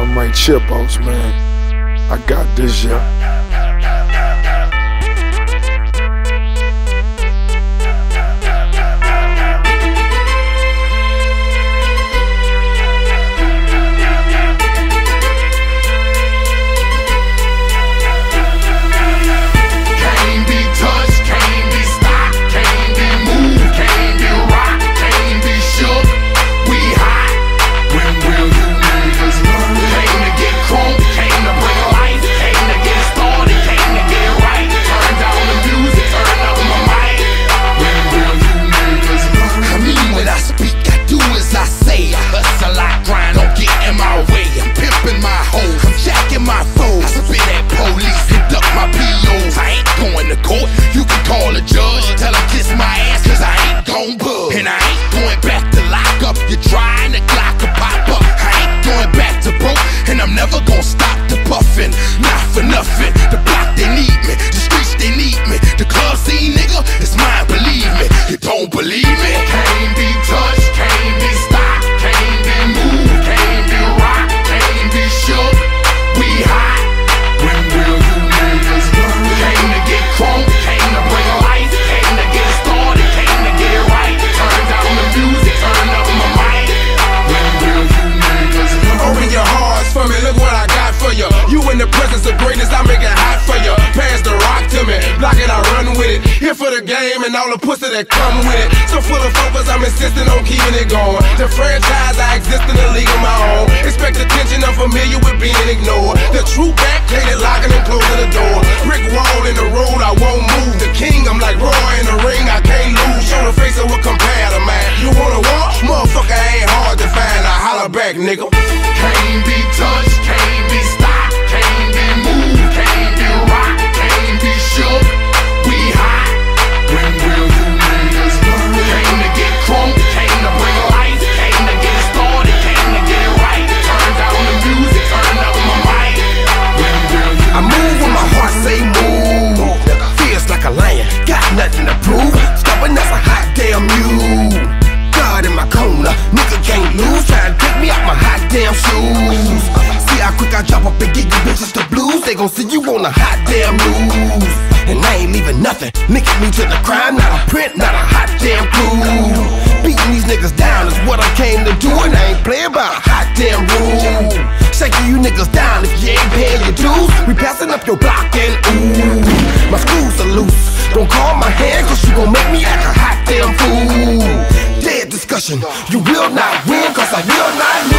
I'm right Chipos, man. I got this, yeah. don't game and all the pussy that come with it. So full of focus, I'm insisting on keeping it going. The franchise, I exist in a league of my own. Expect attention, I'm familiar with being ignored. The true back, it, locking and closing the door. Brick wall in the road, I won't move. The king, I'm like Roy in the ring, I can't lose. Show the face of what compare to man. You wanna walk? Motherfucker ain't hard to find. I holler back, nigga. Damn shoes. See how quick I drop up and get you bitches the blues. They gon' see you on a hot damn news. And I ain't leaving nothing. Linking me to the crime, not a print, not a hot damn clue. Beating these niggas down is what I came to do, and I ain't playing by a hot damn rule. Shaking you niggas down if you ain't paying your dues. We passing up your block and ooh, my screws are loose. Don't call my hand, cause you gon' make me act a hot damn fool. Dead discussion, you will not win. Cause I will not win.